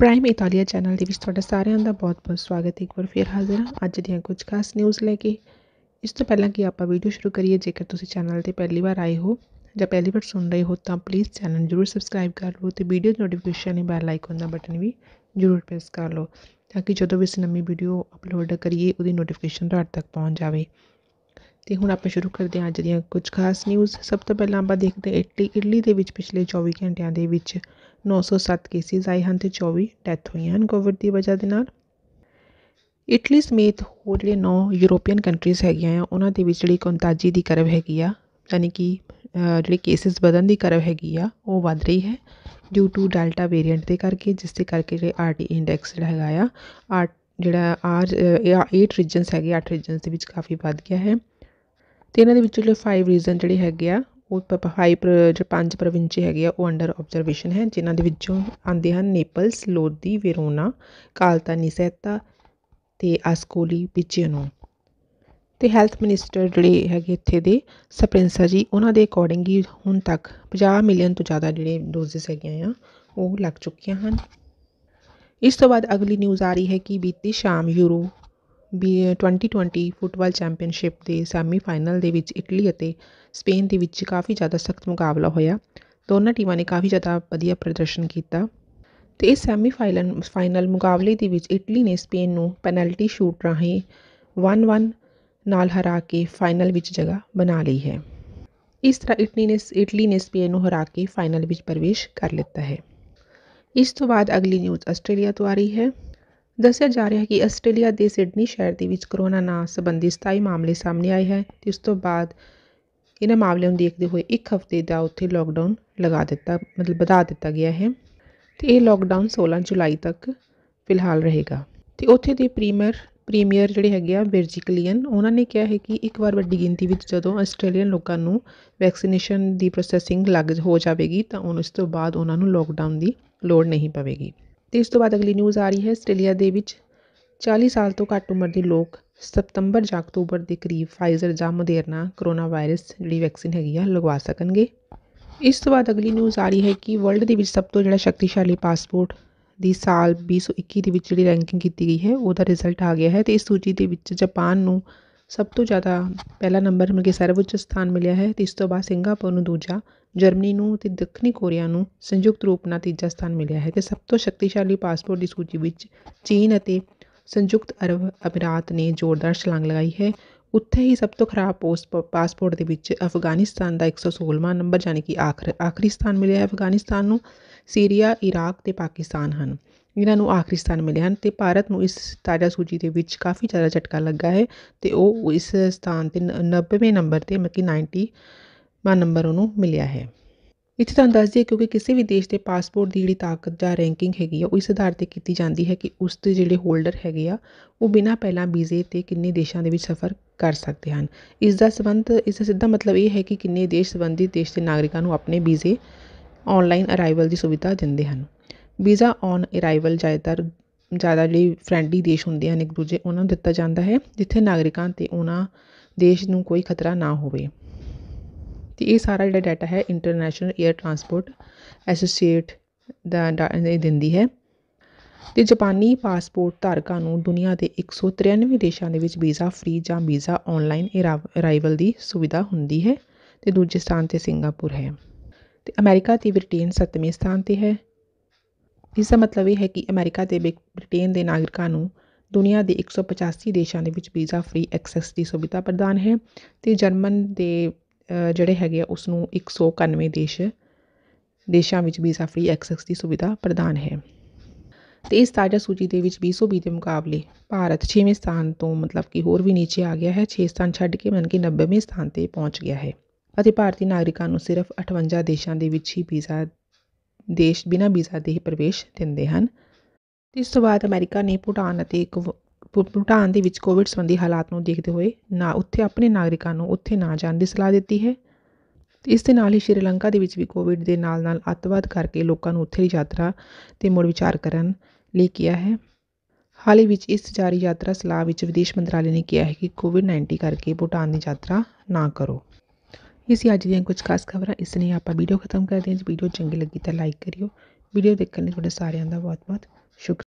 Prime ਇਤਾਲੀਆ channel ਦੇ ਵਿੱਚ ਤੁਹਾਡਾ ਸਾਰਿਆਂ ਦਾ ਬਹੁਤ-ਬਹੁਤ ਸਵਾਗਤ ਹੈ। ਇੱਕ ਵਾਰ ਫਿਰ ਹਾਜ਼ਰ ਹਾਂ ਅੱਜ ਦੀਆਂ ਕੁਝ ਖਾਸ ਨਿਊਜ਼ ਲੈ ਕੇ। ਇਸ ਤੋਂ ਪਹਿਲਾਂ ਕਿ ਆਪਾਂ ਵੀਡੀਓ ਸ਼ੁਰੂ ਕਰੀਏ, ਜੇਕਰ ਤੁਸੀਂ ਚੈਨਲ ਤੇ ਪਹਿਲੀ ਵਾਰ ਆਏ ਹੋ ਜਾਂ ਪਹਿਲੀ ਵਾਰ ਸੁਣ ਰਹੇ ਹੋ, ਤਾਂ ਪਲੀਜ਼ ਚੈਨਲ ਜ਼ਰੂਰ ਸਬਸਕ੍ਰਾਈਬ ਕਰ ਲਓ ਤੇ ਵੀਡੀਓ ਨੋਟੀਫਿਕੇਸ਼ਨ ਲਈ ਬੈਲ ਆਈਕਨ ਦਾ ਬਟਨ ਵੀ ਜ਼ਰੂਰ ਪ੍ਰੈਸ ਕਰ ਲਓ, ਤਾਂ ਕਿ ਜਦੋਂ ਵੀ ਅਸੀਂ ਨਵੀਂ ਵੀਡੀਓ ਅਪਲੋਡ ਕਰੀਏ, ਉਹਦੀ ਨੋਟੀਫਿਕੇਸ਼ਨ ਤੁਹਾਡੇ ਤੱਕ ਪਹੁੰਚ ਜਾਵੇ। ਅਤੇ ਹੁਣ ਆਪਾਂ ਸ਼ੁਰੂ ਕਰਦੇ ਹਾਂ ਅੱਜ ਦੀਆਂ ਕੁਝ ਖਾਸ ਨਿਊਜ਼ ਸਭ ਤੋਂ ਪਹਿਲਾਂ ਆਪਾਂ ਦੇਖਦੇ ਹਾਂ ਇਟਲੀ ਇਟਲੀ ਦੇ ਵਿੱਚ ਪਿਛਲੇ 24 ਘੰਟਿਆਂ ਦੇ ਵਿੱਚ 907 ਕੇਸਿਸ ਆਏ ਹਨ ਤੇ 24 ਡੈਥ ਹੋਈਆਂ ਹਨ ਕੋਵਿਡ ਦੀ ਵਜ੍ਹਾ ਦੇ ਨਾਲ। ਇਟਲੀ ਸਮੇਤ ਹੋਰ ਜਿਹੜੇ 9 ਯੂਰੋਪੀਅਨ ਕੰਟਰੀਜ਼ ਹੈਗੀਆਂ ਆ, ਉਹਨਾਂ ਦੇ ਵਿੱਚ ਜਿਹੜੀ ਕੰਤਾਜੀ ਦੀ ਕਰਵ ਹੈਗੀ ਆ, ਯਾਨੀ ਕਿ ਜਿਹੜੇ ਕੇਸਿਸ ਵਧਣ ਦੀ ਕਰਵ ਹੈਗੀ ਆ, ਉਹ ਵੱਧ ਰਹੀ ਹੈ ਡਿਊ ਟੂ ਡੈਲਟਾ ਵੇਰੀਐਂਟ ਦੇ ਕਰਕੇ, ਜਿਸ ਦੇ ਕਰਕੇ ਜਿਹੜੇ ਆਰਟੀ ਇੰਡੈਕਸ ਜਿਹੜਾ ਹੈਗਾ ਆ ਆਰ ਜਿਹੜਾ ਆਰ 8 ਰੀਜਨਸ ਹੈਗੇ 8 ਰੀਜਨਸ ਦੇ ਵਿੱਚ ਕਾਫੀ ਵੱਧ ਗਿਆ ਹੈ। ਅਤੇ ਇਹਨਾਂ ਦੇ ਵਿੱਚੋਂ ਜਿਹੜੇ ਫਾਈਵ ਰੀਜਨ ਜਿਹੜੇ ਹੈਗੇ ਆ, ਉਹ ਫਾਈਵ ਜੋ ਪੰਜ ਪ੍ਰੋਵਿੰਚੀ ਹੈਗੇ ਆ, ਉਹ ਅੰਡਰ ਓਬਜ਼ਰਵੇਸ਼ਨ ਹੈ, ਜਿਨ੍ਹਾਂ ਦੇ ਵਿੱਚੋਂ ਆਉਂਦੇ ਹਨ Naples Lodi Verona Caltanissetta ਅਤੇ ਆਸਕੋਲੀ ਪਿਚੀਨੋ ਅਤੇ ਹੈਲਥ ਮਿਨਿਸਟਰ ਜਿਹੜੇ ਹੈਗੇ ਇੱਥੇ ਦੇ ਸਪ੍ਰਿੰਸਾ ਜੀ, ਉਹਨਾਂ ਦੇ ਅਕੋਰਡਿੰਗ ਹੀ ਹੁਣ ਤੱਕ 50 ਮਿਲੀਅਨ ਤੋਂ ਜ਼ਿਆਦਾ ਜਿਹੜੇ ਡੋਜ਼ਸ ਹੈਗੀਆਂ ਆ, ਉਹ ਲੱਗ ਚੁੱਕੀਆਂ ਹਨ। ਇਸ ਤੋਂ ਬਾਅਦ ਅਗਲੀ ਨਿਊਜ਼ ਆ ਰਹੀ ਹੈ ਕਿ ਬੀਤੀ ਸ਼ਾਮ ਯੂਰੋ ਵੀ 2020 ਫੁੱਟਬਾਲ ਚੈਂਪੀਅਨਸ਼ਿਪ ਦੇ ਸੈਮੀ ਫਾਈਨਲ ਦੇ ਵਿੱਚ ਇਟਲੀ ਅਤੇ ਸਪੇਨ ਦੇ ਵਿੱਚ ਕਾਫੀ ਜ਼ਿਆਦਾ ਸਖਤ ਮੁਕਾਬਲਾ ਹੋਇਆ। ਦੋਨਾਂ ਟੀਮਾਂ ਨੇ ਕਾਫੀ ਜ਼ਿਆਦਾ ਵਧੀਆ ਪ੍ਰਦਰਸ਼ਨ ਕੀਤਾ। ਅਤੇ ਇਸ ਸੈਮੀ ਫਾਈਨਲ ਫਾਈਨਲ ਮੁਕਾਬਲੇ ਦੇ ਵਿੱਚ ਇਟਲੀ ਨੇ ਸਪੇਨ ਨੂੰ ਪੈਨਲਟੀ ਸ਼ੂਟ ਰਾਹੀਂ 1-1 ਨਾਲ ਹਰਾ ਕੇ ਫਾਈਨਲ ਵਿੱਚ ਜਗ੍ਹਾ ਬਣਾ ਲਈ ਹੈ। ਇਸ ਤਰ੍ਹਾਂ ਇਟਲੀ ਨੇ ਇਟਲੀ ਨੇ ਸਪੇਨ ਨੂੰ ਹਰਾ ਕੇ ਫਾਈਨਲ ਵਿੱਚ ਪ੍ਰਵੇਸ਼ ਕਰ ਲਿੱਤਾ ਹੈ। ਇਸ ਤੋਂ ਬਾਅਦ ਅਗਲੀ ਨਿਊਜ਼ ਆਸਟ੍ਰੇਲੀਆ ਤੋਂ ਆ ਰਹੀ ਹੈ। ਦੱਸਿਆ ਜਾ ਰਿਹਾ ਹੈ ਕਿ ਆਸਟ੍ਰੇਲੀਆ ਦੇ ਸਿਡਨੀ ਸ਼ਹਿਰ ਦੇ ਵਿੱਚ ਕਰੋਨਾ ਨਾਲ ਸੰਬੰਧੀ 27 ਮਾਮਲੇ ਸਾਹਮਣੇ ਆਏ ਹੈ ਤੇ ਉਸ ਤੋਂ ਬਾਅਦ ਇਹਨਾਂ ਮਾਮਲਿਆਂ ਨੂੰ ਦੇਖਦੇ ਹੋਏ ਇੱਕ ਹਫ਼ਤੇ ਦਾ ਉੱਥੇ ਲੋਕਡਾਊਨ ਲਗਾ ਦਿੱਤਾ, ਮਤਲਬ ਵਧਾ ਦਿੱਤਾ ਗਿਆ ਹੈ ਤੇ ਇਹ ਲੋਕਡਾਊਨ 16 ਜੁਲਾਈ ਤੱਕ ਫਿਲਹਾਲ ਰਹੇਗਾ। ਤੇ ਉੱਥੇ ਦੇ ਪ੍ਰੀਮੀਅਰ ਪ੍ਰੀਮੀਅਰ ਜਿਹੜੇ ਹੈਗੇ ਆ ਬਿਰਜਿਕਲੀਅਨ ਉਹਨਾਂ ਨੇ ਕਿਹਾ ਹੈ ਕਿ ਇੱਕ ਵਾਰ ਵੱਡੀ ਗਿਣਤੀ ਵਿੱਚ ਜਦੋਂ ਆਸਟ੍ਰੇਲੀਅਨ ਲੋਕਾਂ ਨੂੰ ਵੈਕਸੀਨੇਸ਼ਨ ਦੀ ਪ੍ਰੋਸੈਸਿੰਗ ਲੱਗ, ਹੋ ਜਾਵੇਗੀ ਤਾਂ ਉਹਨਾਂ ਇਸ ਤੋਂ ਬਾਅਦ ਉਹਨਾਂ ਨੂੰ ਲੋਕਡਾਊਨ ਦੀ ਲੋੜ ਨਹੀਂ ਪਵੇਗੀ। ਅਤੇ ਇਸ ਤੋਂ ਬਾਅਦ ਅਗਲੀ ਨਿਊਜ਼ ਆ ਰਹੀ ਹੈ ਆਸਟ੍ਰੇਲੀਆ ਦੇ ਵਿੱਚ 40 ਸਾਲ ਤੋਂ ਘੱਟ ਉਮਰ ਦੇ ਲੋਕ ਸਤੰਬਰ ਜਾਂ ਅਕਤੂਬਰ ਦੇ ਕਰੀਬ ਫਾਈਜ਼ਰ ਜਾਂ ਮੋਡਰਨਾ ਕਰੋਨਾ ਵਾਇਰਸ ਜਿਹੜੀ ਵੈਕਸੀਨ ਹੈਗੀ ਆ, ਲਗਵਾ ਸਕਣਗੇ। ਇਸ ਤੋਂ ਬਾਅਦ ਅਗਲੀ ਨਿਊਜ਼ ਆ ਰਹੀ ਹੈ ਕਿ ਵਰਲਡ ਦੇ ਵਿੱਚ ਸਭ ਤੋਂ ਜਿਹੜਾ ਸ਼ਕਤੀਸ਼ਾਲੀ ਪਾਸਪੋਰਟ ਦੀ ਸਾਲ 2021 ਦੇ ਵਿੱਚ ਜਿਹੜੀ ਰੈਂਕਿੰਗ ਕੀਤੀ ਗਈ ਹੈ, ਉਹਦਾ ਰਿਜ਼ਲਟ ਆ ਗਿਆ ਹੈ ਅਤੇ ਇਸ ਸੂਚੀ ਦੇ ਵਿੱਚ ਜਾਪਾਨ ਨੂੰ ਸਭ ਤੋਂ ਜ਼ਿਆਦਾ ਪਹਿਲਾ ਨੰਬਰ ਮਤਲਬ ਕਿ ਸਰਵਉੱਚ ਸਥਾਨ ਮਿਲਿਆ ਹੈ ਅਤੇ ਇਸ ਤੋਂ ਬਾਅਦ ਸਿੰਗਾਪੁਰ ਨੂੰ ਦੂਜਾ, ਜਰਮਨੀ ਨੂੰ ਅਤੇ ਦੱਖਣੀ ਕੋਰੀਆ ਨੂੰ ਸੰਯੁਕਤ ਰੂਪ ਨਾਲ ਤੀਜਾ ਸਥਾਨ ਮਿਲਿਆ ਹੈ ਅਤੇ ਸਭ ਤੋਂ ਸ਼ਕਤੀਸ਼ਾਲੀ ਪਾਸਪੋਰਟ ਦੀ ਸੂਚੀ ਵਿੱਚ ਚੀਨ ਅਤੇ ਸੰਯੁਕਤ ਅਰਬ ਅਮੀਰਾਤ ਨੇ ਜ਼ੋਰਦਾਰ ਛਲਾਂਗ ਲਗਾਈ ਹੈ। ਉੱਥੇ ਹੀ ਸਭ ਤੋਂ ਖਰਾਬ ਪੋਸਟ ਪਾਸਪੋਰਟ ਦੇ ਵਿੱਚ ਅਫਗਾਨਿਸਤਾਨ ਦਾ 116ਵਾਂ ਨੰਬਰ ਯਾਨੀ ਕਿ ਆਖਰ, ਆਖਰੀ ਸਥਾਨ ਮਿਲਿਆ ਹੈ ਅਫਗਾਨਿਸਤਾਨ ਨੂੰ। ਸੀਰੀਆ, ਇਰਾਕ ਤੇ ਪਾਕਿਸਤਾਨ ਹਨ। ਇਹਨਾਂ ਨੂੰ ਆਖਰੀ ਸਥਾਨ ਮਿਲੇ ਹਨ ਅਤੇ ਭਾਰਤ ਨੂੰ ਇਸ ਤਾਜ਼ਾ ਸੂਚੀ ਦੇ ਵਿੱਚ ਕਾਫੀ ਜ਼ਿਆਦਾ ਝਟਕਾ ਲੱਗਾ ਹੈ ਅਤੇ ਉਹ ਇਸ ਸਥਾਨ ਤੇ 90ਵੇਂ ਨੰਬਰ ਤੇ ਮਤਲਬ ਕਿ 90 ਵਾਂ ਨੰਬਰ ਉਹਨੂੰ ਮਿਲਿਆ ਹੈ। ਇੱਥੇ ਤੁਹਾਨੂੰ ਦੱਸ ਦਈਏ ਕਿਉਂਕਿ ਕਿਸੇ ਵੀ ਦੇਸ਼ ਦੇ ਪਾਸਪੋਰਟ ਦੀ ਜਿਹੜੀ ਤਾਕਤ ਜਾਂ ਰੈਂਕਿੰਗ ਹੈਗੀ ਆ, ਉਹ ਇਸ ਆਧਾਰ ਤੇ ਕੀਤੀ ਜਾਂਦੀ ਹੈ ਕਿ ਉਸ ਦੇ ਜਿਹੜੇ ਹੋਲਡਰ ਹੈਗੇ ਆ, ਉਹ ਬਿਨਾਂ ਪਹਿਲਾਂ ਵੀਜ਼ੇ ਤੇ ਕਿੰਨੇ ਦੇਸ਼ਾਂ ਦੇ ਵਿੱਚ ਸਫ਼ਰ ਕਰ ਸਕਦੇ ਹਨ। ਇਸ ਦਾ ਸਬੰਧ, ਇਸ ਦਾ ਸਿੱਧਾ ਮਤਲਬ ਇਹ ਹੈ ਕਿ ਕਿੰਨੇ ਦੇਸ਼ ਸੰਬੰਧਿਤ ਦੇਸ਼ ਦੇ ਨਾਗਰਿਕਾਂ ਨੂੰ ਆਪਣੇ ਵੀਜ਼ੇ ਆਨਲਾਈਨ ਅਰਾਈਵਲ ਦੀ ਸੁਵਿਧਾ ਦਿੰਦੇ ਹਨ। ਵੀਜ਼ਾ ਔਨ ਅਰਾਈਵਲ ਜ਼ਿਆਦਾਤਰ ਜ਼ਿਆਦਾ ਜਿਹੜੀ ਫਰੈਂਡਲੀ ਦੇਸ਼ ਹੁੰਦੇ ਹਨ ਇੱਕ ਦੂਜੇ, ਉਹਨਾਂ ਨੂੰ ਦਿੱਤਾ ਜਾਂਦਾ ਹੈ, ਜਿੱਥੇ ਨਾਗਰਿਕਾਂ ਅਤੇ ਉਹਨਾਂ ਦੇਸ਼ ਨੂੰ ਕੋਈ ਖਤਰਾ ਨਾ ਹੋਵੇ। ਅਤੇ ਇਹ ਸਾਰਾ ਜਿਹੜਾ ਡਾਟਾ ਹੈ ਇੰਟਰਨੈਸ਼ਨਲ ਏਅਰ ਟਰਾਂਸਪੋਰਟ ਐਸੋਸੀਏਟ ਦਾ ਇਹ ਦਿੰਦੀ ਹੈ। ਤੇ ਜਾਪਾਨੀ ਪਾਸਪੋਰਟ ਧਾਰਕਾਂ ਨੂੰ ਦੁਨੀਆ ਦੇ 193 ਦੇਸ਼ਾਂ ਦੇ ਵਿੱਚ ਵੀਜ਼ਾ ਫ੍ਰੀ ਜਾਂ ਵੀਜ਼ਾ ਆਨਲਾਈਨ ਅਰਾਈਵਲ ਦੀ ਸੁਵਿਧਾ ਹੁੰਦੀ ਹੈ। ਤੇ ਦੂਜੇ ਸਥਾਨ ਤੇ ਸਿੰਗਾਪੁਰ ਹੈ। ਤੇ ਅਮਰੀਕਾ ਤੇ ਬ੍ਰਿਟੇਨ ਸੱਤਵੇਂ ਸਥਾਨ ਤੇ ਹੈ। ਇਸ ਦਾ ਮਤਲਬ ਇਹ ਹੈ ਕਿ ਅਮਰੀਕਾ ਬਿ, ਬ੍ਰਿਟੇਨ ਦੇ ਨਾਗਰਿਕਾਂ ਨੂੰ ਦੁਨੀਆ ਦੇ 185 ਦੇਸ਼ਾਂ ਦੇ ਵਿੱਚ ਵੀਜ਼ਾ ਫ੍ਰੀ ਐਕਸੈਸ ਦੀ ਸੁਵਿਧਾ ਪ੍ਰਦਾਨ ਹੈ ਅਤੇ ਜਰਮਨ ਦੇ ਜਿਹੜੇ ਹੈਗੇ ਆ ਉਸ ਨੂੰ 191 ਦੇਸ਼, ਦੇਸ਼ਾਂ ਵਿੱਚ ਵੀਜ਼ਾ ਫ੍ਰੀ ਐਕਸੈਸ ਦੀ ਸੁਵਿਧਾ ਪ੍ਰਦਾਨ ਹੈ। ਅਤੇ ਇਸ ਤਾਜ਼ਾ ਸੂਚੀ ਦੇ ਵਿੱਚ 2020 ਦੇ ਮੁਕਾਬਲੇ ਭਾਰਤ 6ਵੇਂ ਸਥਾਨ ਤੋਂ ਮਤਲਬ ਕਿ ਹੋਰ ਵੀ ਨੀਚੇ ਆ ਗਿਆ ਹੈ 6 ਸਥਾਨ ਛੱਡ ਕੇ ਮਨ ਕਿ 90ਵੇਂ ਸਥਾਨ ਤੇ ਪਹੁੰਚ ਗਿਆ ਹੈ ਅਤੇ ਭਾਰਤੀ ਨਾਗਰਿਕਾਂ ਨੂੰ ਸਿਰਫ 58 ਦੇਸ਼ਾਂ ਦੇ ਵਿੱਚ ਹੀ ਵੀਜ਼ਾ ਦੇਸ਼ ਬਿਨਾਂ ਵੀਜ਼ਾ ਦੇ ਹੀ ਪ੍ਰਵੇਸ਼ ਦਿੰਦੇ ਹਨ। ਇਸ ਤੋਂ ਬਾਅਦ ਅਮਰੀਕਾ ਨੇ ਭੂਟਾਨ ਅਤੇ ਭੂਟਾਨ ਦੇ ਵਿੱਚ ਕੋਵਿਡ ਸੰਬੰਧੀ ਹਾਲਾਤ ਨੂੰ ਦੇਖਦੇ ਹੋਏ ਨਾ ਉੱਥੇ ਆਪਣੇ ਨਾਗਰਿਕਾਂ ਨੂੰ ਉੱਥੇ ਨਾ ਜਾਣ ਦੀ ਸਲਾਹ ਦਿੱਤੀ ਹੈ। ਇਸ ਦੇ ਨਾਲ ਹੀ ਸ਼੍ਰੀਲੰਕਾ ਦੇ ਵਿੱਚ ਵੀ ਕੋਵਿਡ ਦੇ ਨਾਲ ਨਾਲ ਅੱਤਵਾਦ ਕਰਕੇ ਲੋਕਾਂ ਨੂੰ ਉੱਥੇ ਦੀ ਯਾਤਰਾ ਤੇ ਮੁੜ ਵਿਚਾਰ ਕਰਨ ਲਈ ਕਿਹਾ ਹੈ। ਹਾਲ ਹੀ ਵਿੱਚ ਇਸ ਜਾਰੀ ਯਾਤਰਾ ਸਲਾਹ ਵਿੱਚ ਵਿਦੇਸ਼ ਮੰਤਰਾਲੇ ਨੇ ਕਿਹਾ ਹੈ ਕਿ ਕੋਵਿਡ-19 ਕਰਕੇ ਭੂਟਾਨ ਦੀ ਯਾਤਰਾ ਨਾ ਕਰੋ। ਇਹ ਸੀ ਅੱਜ ਦੀਆਂ ਕੁਝ ਖਾਸ ਖਬਰਾਂ ਇਸ ਲਈ ਆਪਾਂ ਵੀਡੀਓ ਖਤਮ ਕਰਦੇ ਹਾਂ। ਜੇ ਵੀਡੀਓ ਚੰਗੀ ਲੱਗੀ ਤਾਂ ਲਾਈਕ ਕਰਿਓ। ਵੀਡੀਓ ਦੇਖਣ ਲਈ ਤੁਹਾਡੇ ਸਾਰਿਆਂ ਦਾ ਬਹੁਤ ਬਹੁਤ ਸ਼ੁਕਰੀਆ